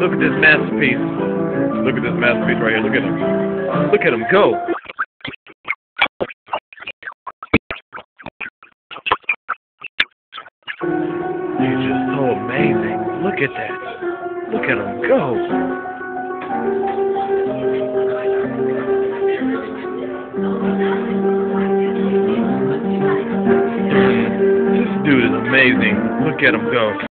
Look at this masterpiece. Look at this masterpiece right here. Look at him. Look at him go. He's just so amazing. Look at that. Look at him go. Dude is amazing. Look at him go.